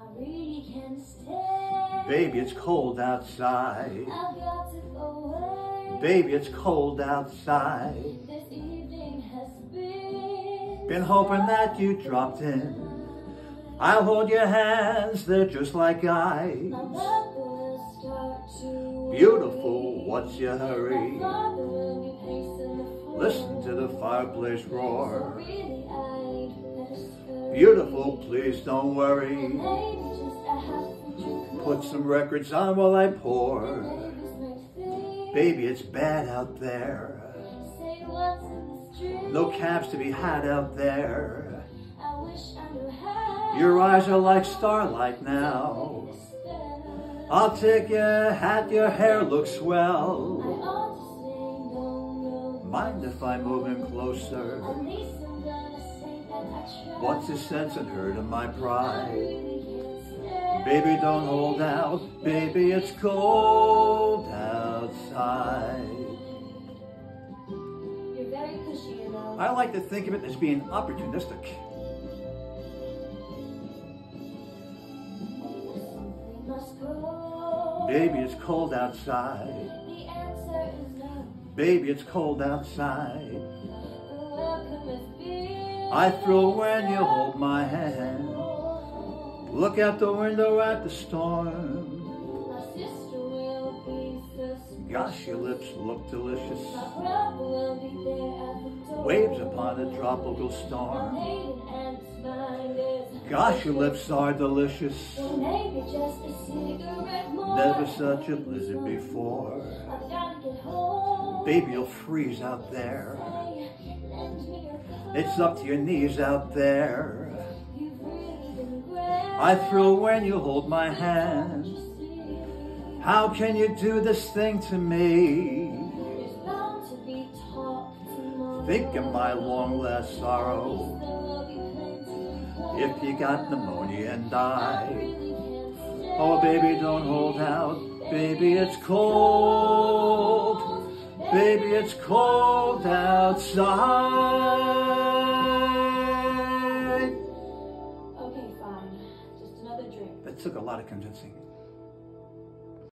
I really can't stay. Baby, it's cold outside. I've got to go away. Baby, it's cold outside. This evening has been. Been hoping that you dropped in. I'll hold your hands, they're just like ice. My love will start to. Beautiful, what's your hurry? father will be pacing the floor. Listen to the fireplace So roar. really I'd whisper. Beautiful, please don't worry. Maybe just a half a drink Put some records on while I pour. Baby's my thing. Baby, it's bad out there. Say what's in the street. No cabs to be had out there. I wish I knew how. Your eyes are like starlight now. I'll take your hat, your hair looks well. Swell. ought to say no, no. Mind if I move in closer? What's the sense in hurting my pride? really can't stay. Baby, don't hold out. Baby, it's cold outside. You're very pushy, you know. I like to think of it as being opportunistic. Something must go. Baby, it's cold outside. The answer is no. Baby, it's cold outside. I thrill when you hold my hand. Look out the window at the storm. My sister will be so sweet. Gosh, your lips look delicious. My brother will be there at the door. Waves upon a tropical storm. maiden aunt's mind is Gosh, your lips are delicious. Well, maybe just a cigarette more. Never such a blizzard before. I've gotta get home. Baby, you'll freeze out there. It's up to your knees out there. I thrill when you hold my hand. How can you do this thing to me? Think of my long last sorrow. If you got pneumonia and die. Oh, baby, don't hold out. Baby, it's cold. Baby, it's cold outside. Just another drink. That took a lot of convincing.